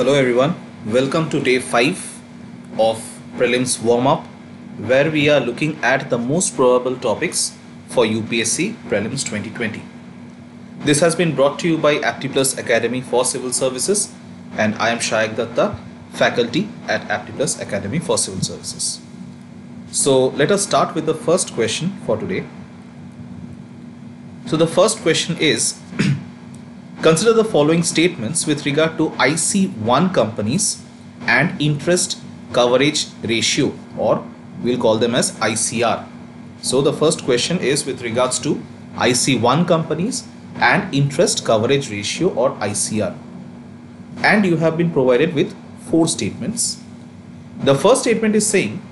Hello everyone, welcome to day 5 of prelims warm up where we are looking at the most probable topics for UPSC prelims 2020. This has been brought to you by APTI PLUS Academy for Civil Services and I am Shayak Datta, faculty at APTI PLUS Academy for Civil Services. So let us start with the first question for today. So the first question is Consider the following statements with regard to IC1 companies and interest coverage ratio or we'll call them as ICR. So the first question is with regards to IC1 companies and interest coverage ratio or ICR. And you have been provided with four statements. The first statement is saying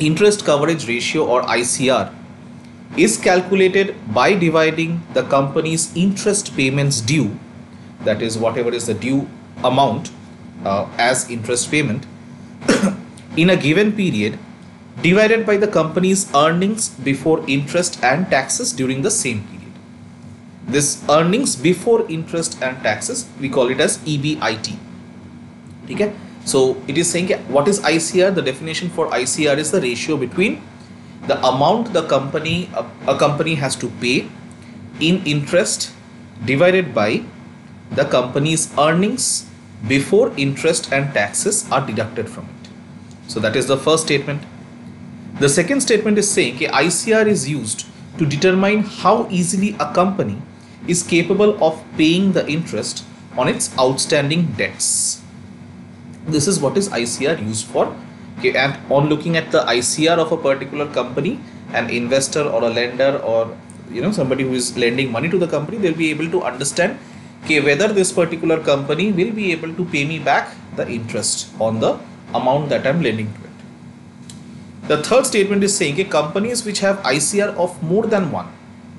interest coverage ratio or ICR is calculated by dividing the company's interest payments due that is whatever is the due amount uh, as interest payment in a given period divided by the company's earnings before interest and taxes during the same period. This earnings before interest and taxes we call it as EBIT okay? So it is saying what is ICR the definition for ICR is the ratio between the amount the company a, a company has to pay in interest divided by the company's earnings before interest and taxes are deducted from it. So that is the first statement. The second statement is saying that ICR is used to determine how easily a company is capable of paying the interest on its outstanding debts. This is what is ICR used for okay and on looking at the ICR of a particular company an investor or a lender or you know somebody who is lending money to the company they'll be able to understand okay whether this particular company will be able to pay me back the interest on the amount that I'm lending to it. The third statement is saying okay, companies which have ICR of more than one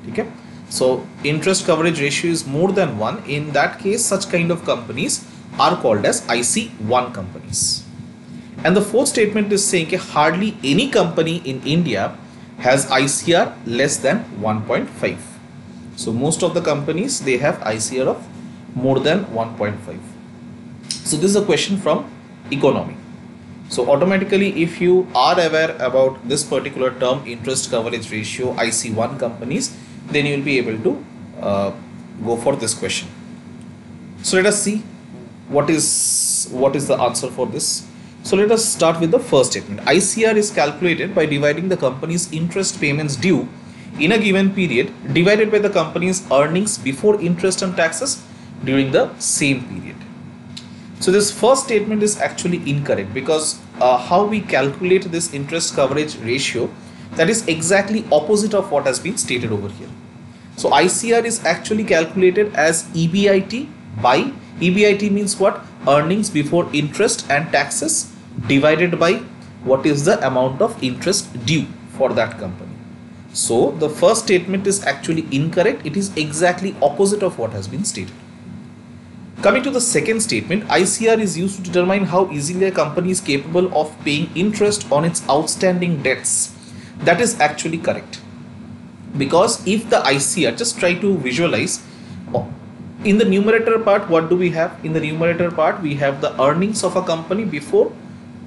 okay so interest coverage ratio is more than one in that case such kind of companies are called as IC1 companies. And the fourth statement is saying that hardly any company in India has ICR less than 1.5. So most of the companies they have ICR of more than 1.5. So this is a question from economy. So automatically if you are aware about this particular term interest coverage ratio IC1 companies then you will be able to uh, go for this question. So let us see what is what is the answer for this. So let us start with the first statement. ICR is calculated by dividing the company's interest payments due in a given period divided by the company's earnings before interest and taxes during the same period. So this first statement is actually incorrect because uh, how we calculate this interest coverage ratio that is exactly opposite of what has been stated over here. So ICR is actually calculated as EBIT by EBIT means what? Earnings before interest and taxes divided by what is the amount of interest due for that company. So the first statement is actually incorrect. It is exactly opposite of what has been stated. Coming to the second statement, ICR is used to determine how easily a company is capable of paying interest on its outstanding debts. That is actually correct. Because if the ICR, just try to visualize, in the numerator part, what do we have? In the numerator part, we have the earnings of a company before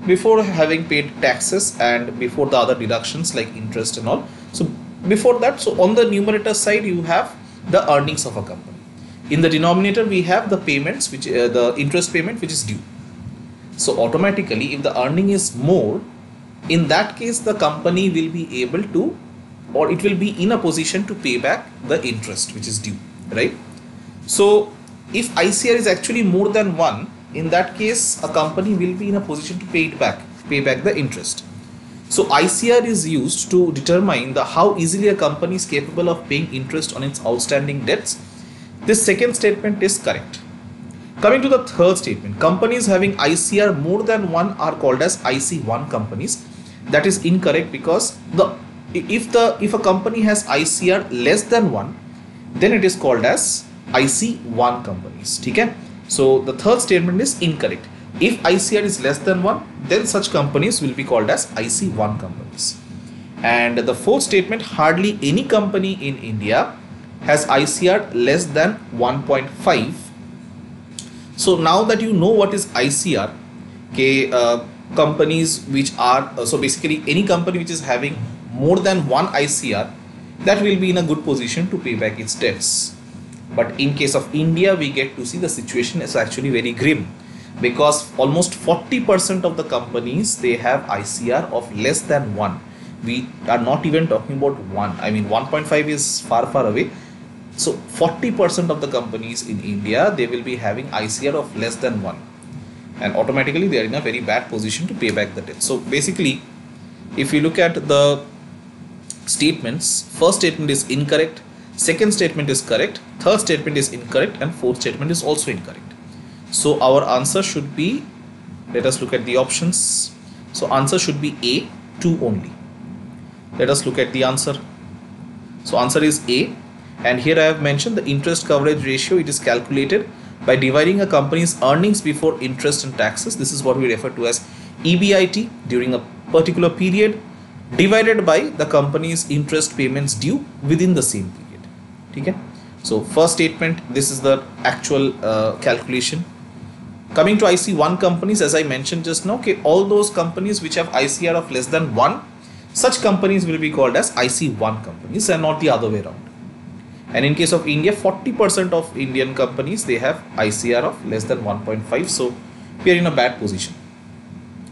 before having paid taxes and before the other deductions like interest and all so before that so on the numerator side you have the earnings of a company. In the denominator we have the payments which uh, the interest payment which is due. So automatically if the earning is more in that case the company will be able to or it will be in a position to pay back the interest which is due right? So if ICR is actually more than 1 in that case a company will be in a position to pay it back pay back the interest. So ICR is used to determine the how easily a company is capable of paying interest on its outstanding debts. This second statement is correct. Coming to the third statement companies having ICR more than one are called as IC1 companies. That is incorrect because the if the if a company has ICR less than one then it is called as IC1 companies. okay so the third statement is incorrect. If ICR is less than 1, then such companies will be called as IC1 companies. And the fourth statement, hardly any company in India has ICR less than 1.5. So now that you know what is ICR, okay, uh, companies which are uh, so basically any company which is having more than one ICR, that will be in a good position to pay back its debts. But in case of India, we get to see the situation is actually very grim because almost 40% of the companies they have ICR of less than one. We are not even talking about one. I mean, 1.5 is far, far away so 40% of the companies in India, they will be having ICR of less than 1 and automatically they are in a very bad position to pay back the debt. So basically, if you look at the statements, first statement is incorrect, second statement is correct, third statement is incorrect and fourth statement is also incorrect. So our answer should be, let us look at the options. So answer should be A, 2 only. Let us look at the answer. So answer is A, and here I have mentioned the interest coverage ratio it is calculated by dividing a company's earnings before interest and taxes this is what we refer to as EBIT during a particular period divided by the company's interest payments due within the same period so first statement this is the actual uh, calculation. Coming to IC1 companies as I mentioned just now okay all those companies which have ICR of less than 1 such companies will be called as IC1 companies and not the other way around. And in case of India 40% of Indian companies they have ICR of less than 1.5 so we are in a bad position.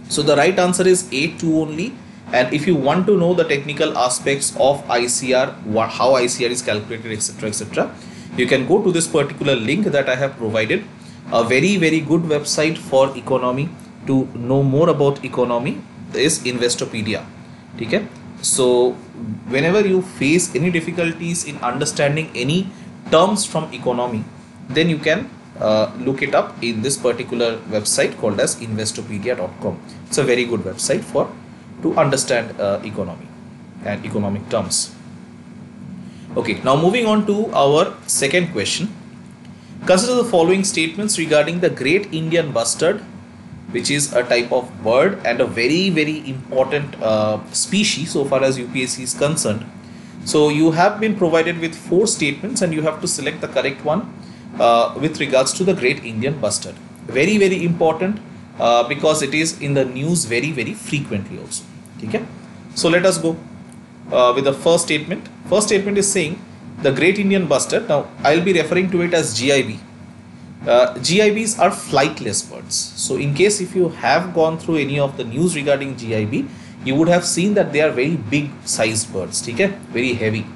So the right answer is A2 only and if you want to know the technical aspects of ICR how ICR is calculated etc etc you can go to this particular link that I have provided. A very very good website for economy. To know more about economy is Investopedia. Okay? So whenever you face any difficulties in understanding any terms from economy then you can uh, look it up in this particular website called as investopedia.com it's a very good website for to understand uh, economy and economic terms okay now moving on to our second question consider the following statements regarding the great indian bustard which is a type of bird and a very very important uh, species so far as UPSC is concerned. So you have been provided with four statements and you have to select the correct one uh, with regards to the great Indian bustard. Very very important uh, because it is in the news very very frequently also. Okay. So let us go uh, with the first statement. First statement is saying the great Indian bustard. Now I'll be referring to it as GIB uh, GIBs are flightless birds. So in case if you have gone through any of the news regarding GIB, you would have seen that they are very big sized birds, okay? very heavy.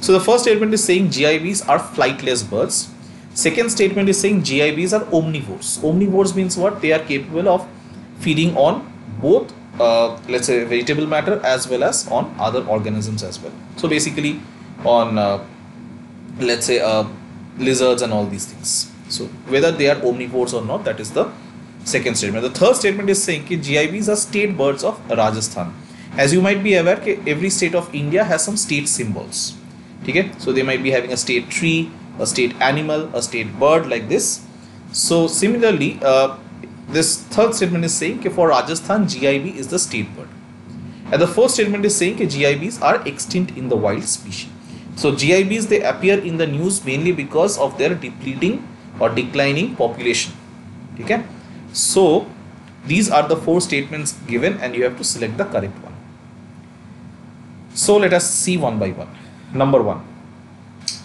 So the first statement is saying GIBs are flightless birds. Second statement is saying GIBs are omnivores. Omnivores means what? They are capable of feeding on both uh, let's say vegetable matter as well as on other organisms as well. So basically on uh, let's say uh, lizards and all these things. So whether they are omnivores or not, that is the second statement. The third statement is saying that GIBs are state birds of Rajasthan. As you might be aware, every state of India has some state symbols. Okay? So they might be having a state tree, a state animal, a state bird like this. So similarly, uh, this third statement is saying that for Rajasthan, GIB is the state bird. And the fourth statement is saying that GIBs are extinct in the wild species. So GIBs they appear in the news mainly because of their depleting or declining population okay so these are the four statements given and you have to select the correct one so let us see one by one number one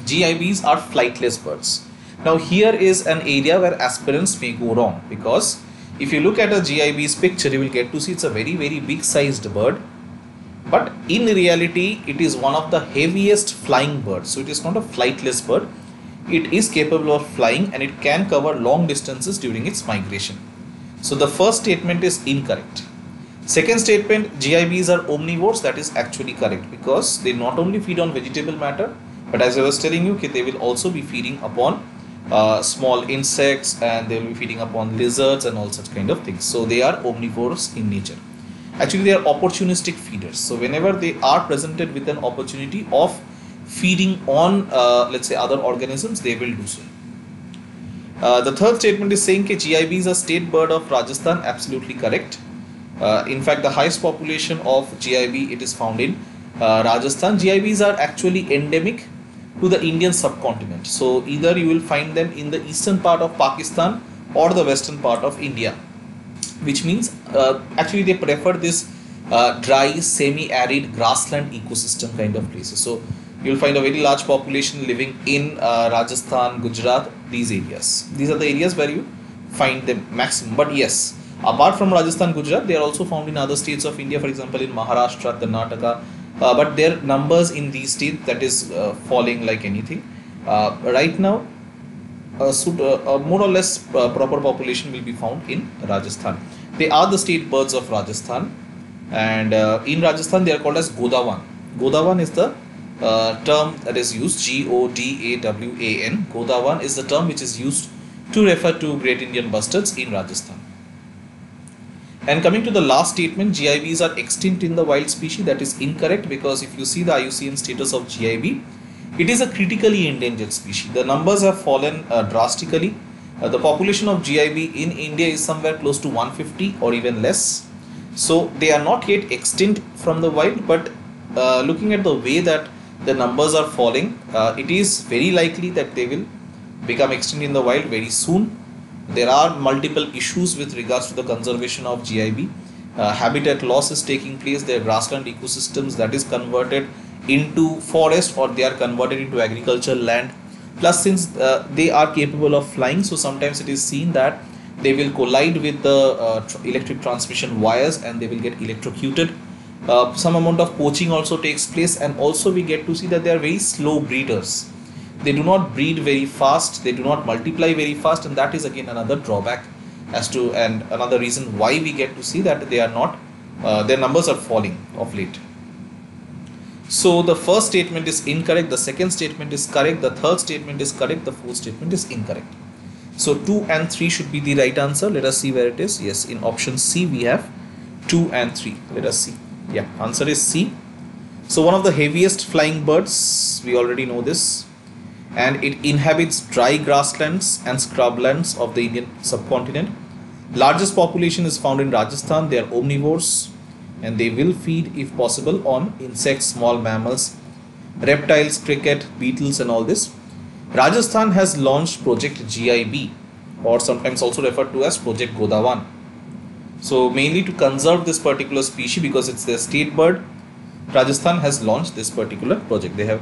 GIBs are flightless birds. Now here is an area where aspirants may go wrong because if you look at a GIB's picture you will get to see it's a very very big sized bird. But in reality it is one of the heaviest flying birds. So it is not a flightless bird. It is capable of flying and it can cover long distances during its migration. So the first statement is incorrect. Second statement, GIBs are omnivores, that is actually correct because they not only feed on vegetable matter, but as I was telling you, they will also be feeding upon uh, small insects and they will be feeding upon lizards and all such kind of things. So they are omnivores in nature. Actually, they are opportunistic feeders. So whenever they are presented with an opportunity of feeding on uh, let's say other organisms they will do so uh, the third statement is saying that GIB is a state bird of Rajasthan absolutely correct uh, in fact the highest population of GIB it is found in uh, Rajasthan GIBs are actually endemic to the Indian subcontinent so either you will find them in the eastern part of Pakistan or the western part of India, which means uh, actually they prefer this uh, dry, semi-arid grassland ecosystem kind of places. So you'll find a very large population living in uh, Rajasthan, Gujarat, these areas. These are the areas where you find them maximum. But yes, apart from Rajasthan, Gujarat, they are also found in other states of India, for example, in Maharashtra, Karnataka. Uh, but their numbers in these states that is uh, falling like anything. Uh, right now, a, a more or less uh, proper population will be found in Rajasthan. They are the state birds of Rajasthan, and uh, in Rajasthan they are called as Godawan. Godawan is the uh, term that is used G O D A W A N. Godawan is the term which is used to refer to great Indian bustards in Rajasthan. And coming to the last statement, GIBs are extinct in the wild species. That is incorrect because if you see the IUCN status of GIB, it is a critically endangered species. The numbers have fallen uh, drastically. Uh, the population of GIB in India is somewhere close to 150 or even less. So they are not yet extinct from the wild, but uh, looking at the way that the numbers are falling, uh, it is very likely that they will become extinct in the wild very soon there are multiple issues with regards to the conservation of GIB. Uh, habitat loss is taking place. Their grassland ecosystems that is converted into forest or they are converted into agricultural land. Plus, since uh, they are capable of flying, so sometimes it is seen that they will collide with the uh, tr electric transmission wires and they will get electrocuted. Uh, some amount of poaching also takes place, and also we get to see that they are very slow breeders they do not breed very fast. They do not multiply very fast. And that is again another drawback as to and another reason why we get to see that they are not uh, their numbers are falling of late. So the first statement is incorrect. The second statement is correct. The third statement is correct. The fourth statement is incorrect. So 2 and 3 should be the right answer. Let us see where it is. Yes in option c we have 2 and 3 let us see. Yeah answer is c. So one of the heaviest flying birds we already know this and it inhabits dry grasslands and scrublands of the Indian subcontinent. Largest population is found in Rajasthan. They are omnivores and they will feed if possible on insects, small mammals, reptiles, cricket, beetles and all this. Rajasthan has launched Project GIB or sometimes also referred to as Project Godawan. So mainly to conserve this particular species because it's their state bird, Rajasthan has launched this particular project. They have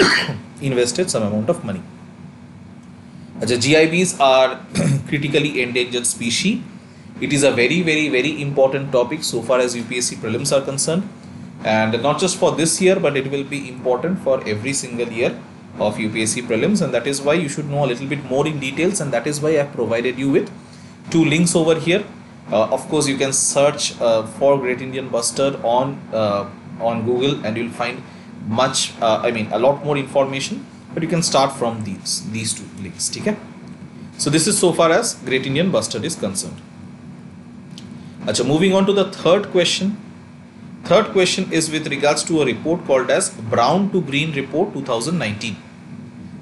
invested some amount of money. The GIBs are critically endangered species. It is a very, very, very important topic so far as UPSC prelims are concerned. And not just for this year, but it will be important for every single year of UPSC prelims. And that is why you should know a little bit more in details. And that is why I have provided you with two links over here. Uh, of course, you can search uh, for Great Indian Bustard on uh, on Google and you'll find much uh, I mean a lot more information but you can start from these these two links okay? So this is so far as Great Indian Bustard is concerned. Achha, moving on to the third question. Third question is with regards to a report called as Brown to Green Report 2019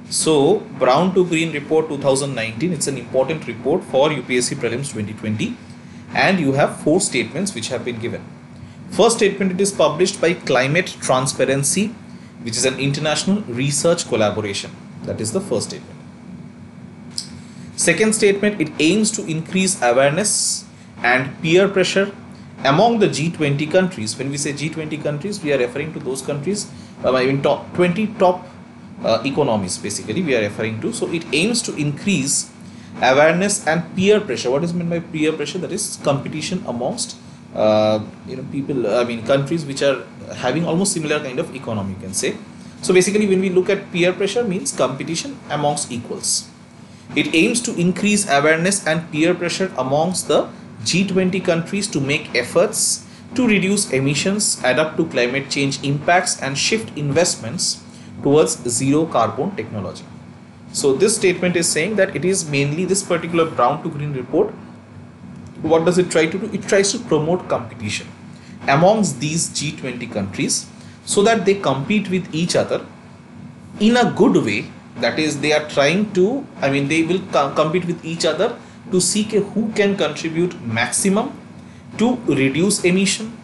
so Brown to Green Report 2019 it's an important report for UPSC Prelims 2020 and you have four statements which have been given First statement, it is published by Climate Transparency, which is an international research collaboration. That is the first statement. Second statement, it aims to increase awareness and peer pressure among the G20 countries. When we say G20 countries, we are referring to those countries, uh, I mean top 20 top uh, economies basically we are referring to. So it aims to increase awareness and peer pressure. What is meant by peer pressure? That is competition amongst Uh, you know people i mean countries which are having almost similar kind of economy you can say so basically when we look at peer pressure means competition amongst equals it aims to increase awareness and peer pressure amongst the G20 countries to make efforts to reduce emissions, adapt to climate change impacts and shift investments towards zero carbon technology. So this statement is saying that it is mainly this particular brown to green report what does it try to do? It tries to promote competition amongst these G20 countries so that they compete with each other in a good way. That is, they are trying to, I mean, they will co compete with each other to seek a who can contribute maximum to reduce emission,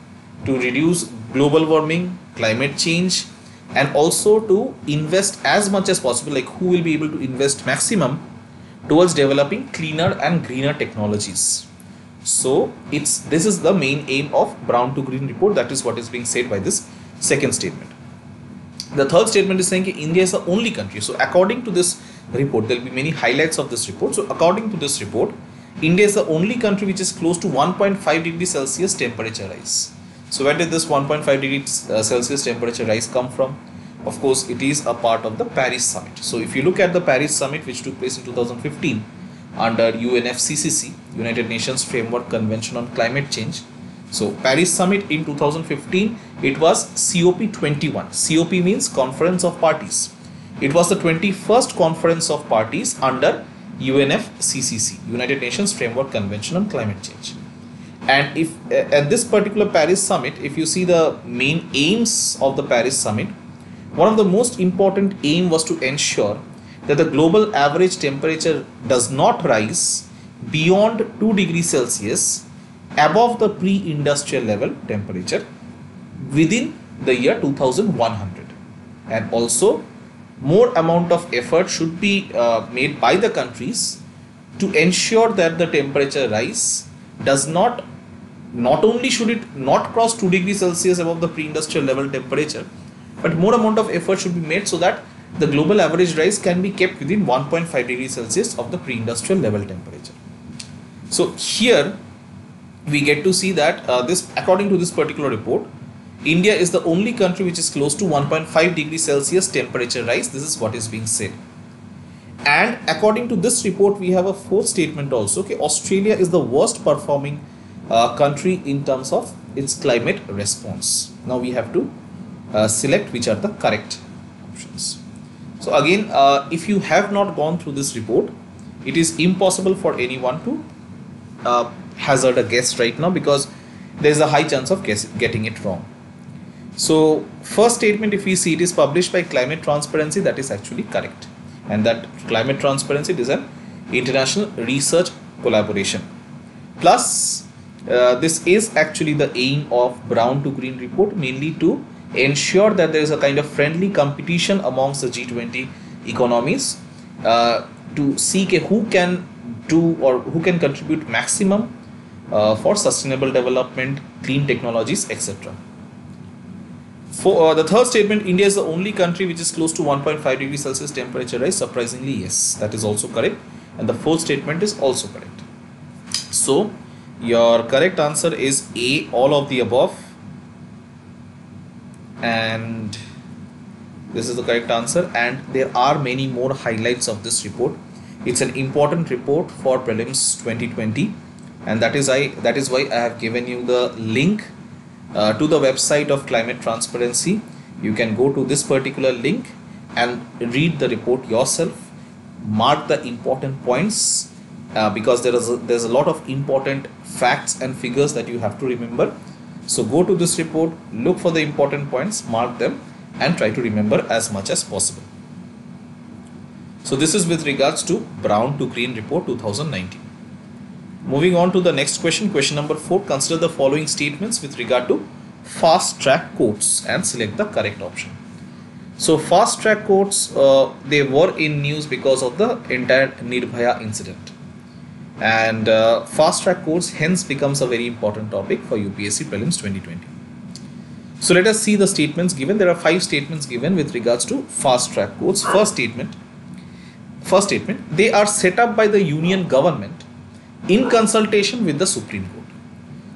to reduce global warming, climate change, and also to invest as much as possible, like who will be able to invest maximum towards developing cleaner and greener technologies. So it's this is the main aim of brown to green report. That is what is being said by this second statement. The third statement is saying India is the only country. So according to this report, there will be many highlights of this report. So according to this report, India is the only country which is close to 1.5 degree Celsius temperature rise. So where did this 1.5 degree uh, Celsius temperature rise come from? Of course, it is a part of the Paris summit. So if you look at the Paris summit which took place in 2015 under UNFCCC, United Nations Framework Convention on Climate Change, so Paris Summit in 2015, it was COP21. COP means Conference of Parties. It was the 21st Conference of Parties under UNFCCC, United Nations Framework Convention on Climate Change. And if uh, at this particular Paris Summit, if you see the main aims of the Paris Summit, one of the most important aim was to ensure that the global average temperature does not rise beyond 2 degrees Celsius above the pre-industrial level temperature within the year 2100 and also more amount of effort should be uh, made by the countries to ensure that the temperature rise does not not only should it not cross 2 degrees celsius above the pre-industrial level temperature but more amount of effort should be made so that the global average rise can be kept within 1.5 degrees celsius of the pre-industrial level temperature so here we get to see that uh, this according to this particular report India is the only country which is close to 1.5 degrees Celsius temperature rise. This is what is being said. And according to this report we have a fourth statement also okay Australia is the worst performing uh, country in terms of its climate response. Now we have to uh, select which are the correct options. So again uh, if you have not gone through this report it is impossible for anyone to uh, hazard a guess right now because there is a high chance of guess, getting it wrong. So first statement if we see it is published by Climate Transparency that is actually correct and that Climate Transparency is an international research collaboration. Plus uh, this is actually the aim of brown to green report mainly to ensure that there is a kind of friendly competition amongst the G20 economies uh, to seek a who can do or who can contribute maximum uh, for sustainable development, clean technologies, etc. For uh, the third statement, India is the only country which is close to 1.5 degrees Celsius temperature rise. Surprisingly, yes, that is also correct. And the fourth statement is also correct. So, your correct answer is A, all of the above. And this is the correct answer. And there are many more highlights of this report. It's an important report for prelims 2020 and that is I that is why I have given you the link uh, to the website of climate transparency. You can go to this particular link and read the report yourself. Mark the important points uh, because there is a, there's a lot of important facts and figures that you have to remember. So go to this report look for the important points mark them and try to remember as much as possible so this is with regards to brown to green report 2019 Moving on to the next question, question number 4. Consider the following statements with regard to fast track courts and select the correct option. So fast track courts, uh, they were in news because of the entire Nirbhaya incident. And uh, fast track courts hence becomes a very important topic for UPSC Prelims 2020. So let us see the statements given. There are five statements given with regards to fast track courts. First statement, first statement, they are set up by the union government in consultation with the Supreme Court.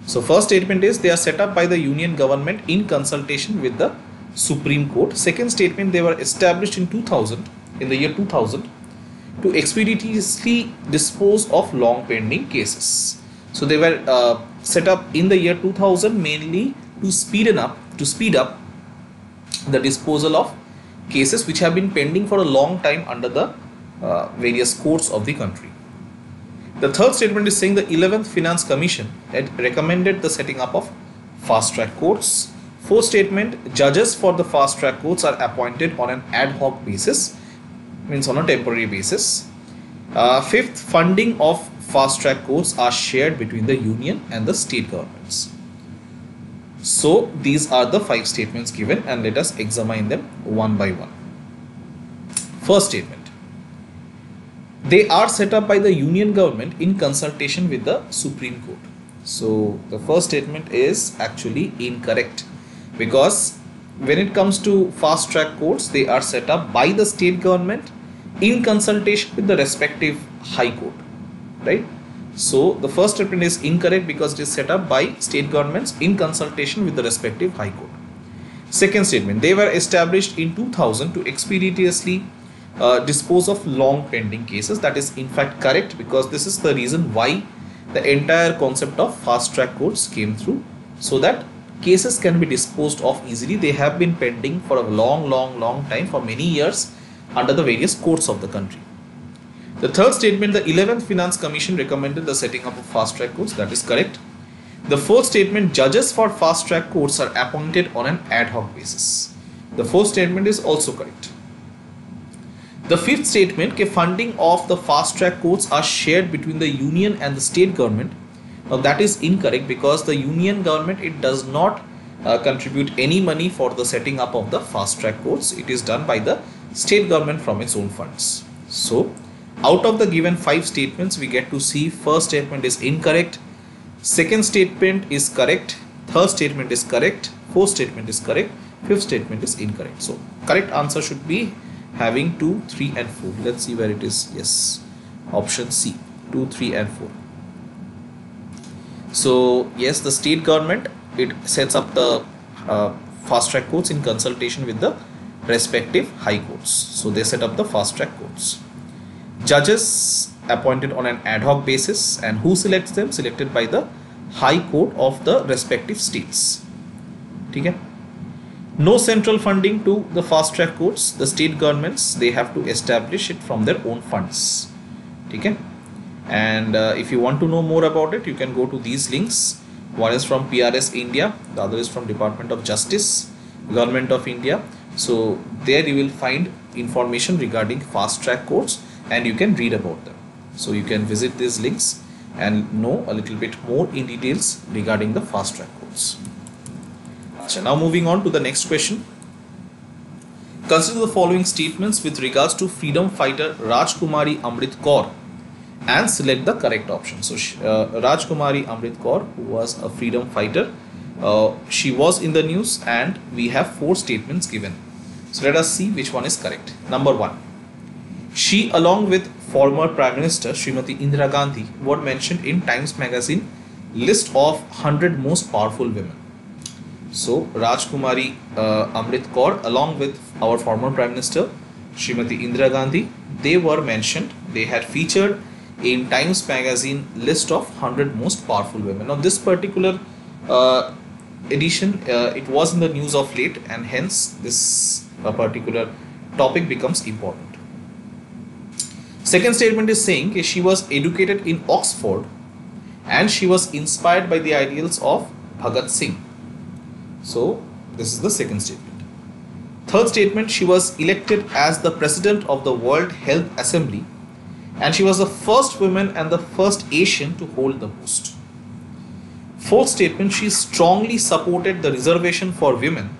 So first statement is they are set up by the union government in consultation with the Supreme Court. Second statement they were established in 2000 in the year 2000 to expeditiously dispose of long pending cases. So they were uh, set up in the year 2000 mainly to speed up to speed up the disposal of cases which have been pending for a long time under the uh, various courts of the country. The third statement is saying the 11th Finance Commission had recommended the setting up of fast track courts. Fourth statement, judges for the fast track courts are appointed on an ad hoc basis, means on a temporary basis. Uh, fifth, funding of fast track courts are shared between the union and the state governments. So these are the five statements given and let us examine them one by one. First statement they are set up by the union government in consultation with the Supreme Court. So the first statement is actually incorrect because when it comes to fast track courts, they are set up by the state government in consultation with the respective high court, right? So the first statement is incorrect because it is set up by state governments in consultation with the respective high court. Second statement, they were established in 2000 to expeditiously uh, dispose of long pending cases. That is in fact correct because this is the reason why the entire concept of fast track courts came through so that cases can be disposed of easily. They have been pending for a long, long, long time for many years under the various courts of the country. The third statement, the 11th Finance Commission recommended the setting up of fast track courts. That is correct. The fourth statement, judges for fast track courts are appointed on an ad hoc basis. The fourth statement is also correct. The fifth statement, ke funding of the fast track courts are shared between the union and the state government now that is incorrect because the union government it does not uh, contribute any money for the setting up of the fast track courts. It is done by the state government from its own funds. So out of the given five statements we get to see first statement is incorrect, second statement is correct, third statement is correct, fourth statement is correct, fifth statement is incorrect. So correct answer should be having 2, 3 and 4. Let's see where it is. Yes, option C 2, 3 and 4 so yes the state government it sets up the uh, fast track courts in consultation with the respective high courts. So they set up the fast track courts. Judges appointed on an ad hoc basis and who selects them? Selected by the high court of the respective states. okay no central funding to the fast track courts. The state governments they have to establish it from their own funds. Okay? And uh, if you want to know more about it you can go to these links. One is from PRS India the other is from Department of Justice Government of India. So there you will find information regarding fast track courts and you can read about them. So you can visit these links and know a little bit more in details regarding the fast track courts now moving on to the next question consider the following statements with regards to freedom fighter Rajkumari Amrit Kaur and select the correct option. So uh, Rajkumari Amrit Kaur, who was a freedom fighter, uh, she was in the news and we have four statements given. So let us see which one is correct. Number one, she along with former Prime Minister Srimati Indira Gandhi were mentioned in Times Magazine list of 100 most powerful women. So Rajkumari uh, Amrit Kaur along with our former Prime Minister Srimati Indira Gandhi, they were mentioned, they had featured in Times Magazine list of 100 most powerful women. Now this particular uh, edition, uh, it was in the news of late and hence this uh, particular topic becomes important. Second statement is saying she was educated in Oxford and she was inspired by the ideals of Bhagat Singh. So this is the second statement. Third statement, she was elected as the president of the World Health Assembly and she was the first woman and the first Asian to hold the post. Fourth statement, she strongly supported the reservation for women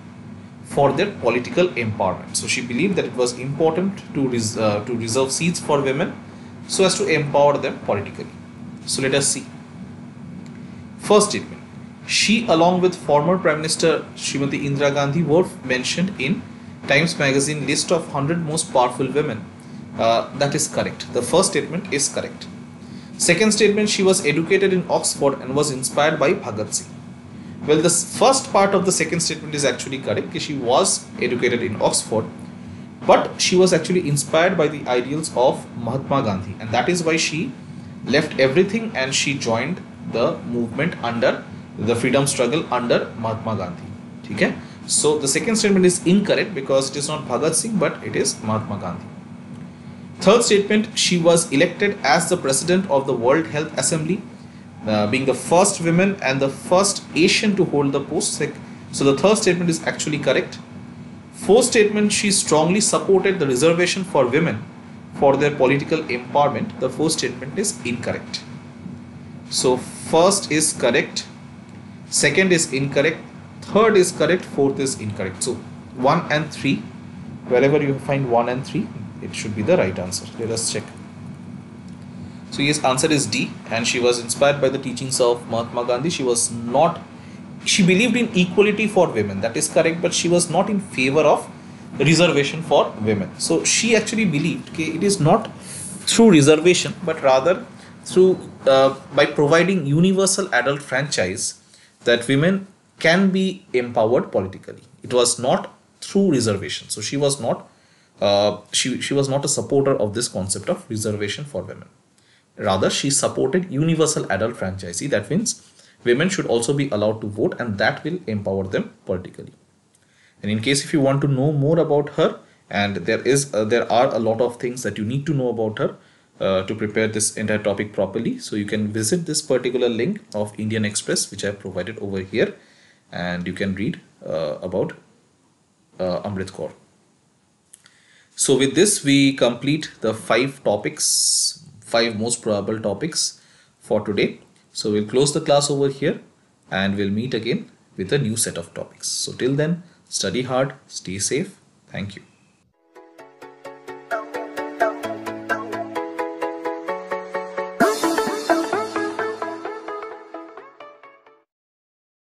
for their political empowerment. So she believed that it was important to, res uh, to reserve seats for women so as to empower them politically. So let us see. First statement, she along with former Prime Minister Srimati Indira Gandhi were mentioned in Times Magazine list of 100 most powerful women uh, that is correct. The first statement is correct. Second statement, she was educated in Oxford and was inspired by Bhagat Singh. Well, the first part of the second statement is actually correct. She was educated in Oxford, but she was actually inspired by the ideals of Mahatma Gandhi, and that is why she left everything and she joined the movement under the freedom struggle under Mahatma Gandhi. Okay? So the second statement is incorrect because it is not Bhagat Singh, but it is Mahatma Gandhi. Third statement, she was elected as the president of the World Health Assembly, uh, being the first woman and the first Asian to hold the post. So the third statement is actually correct. Fourth statement, she strongly supported the reservation for women for their political empowerment. The fourth statement is incorrect. So first is correct, second is incorrect, third is correct, fourth is incorrect. So 1 and 3, wherever you find 1 and 3, it should be the right answer let us check So yes, answer is D. And she was inspired by the teachings of Mahatma Gandhi. She was not, she believed in equality for women. That is correct, but she was not in favor of reservation for women. So she actually believed okay, it is not through reservation, but rather through uh, by providing universal adult franchise that women can be empowered politically. It was not through reservation. So she was not uh, she, she was not a supporter of this concept of reservation for women. Rather, she supported universal adult franchise. That means women should also be allowed to vote and that will empower them politically. And in case if you want to know more about her and there is uh, there are a lot of things that you need to know about her uh, to prepare this entire topic properly. So you can visit this particular link of Indian Express which I have provided over here and you can read uh, about uh, Amrit Kaur. So with this, we complete the five topics, five most probable topics for today. So we'll close the class over here and we'll meet again with a new set of topics. So till then, study hard, stay safe. Thank you.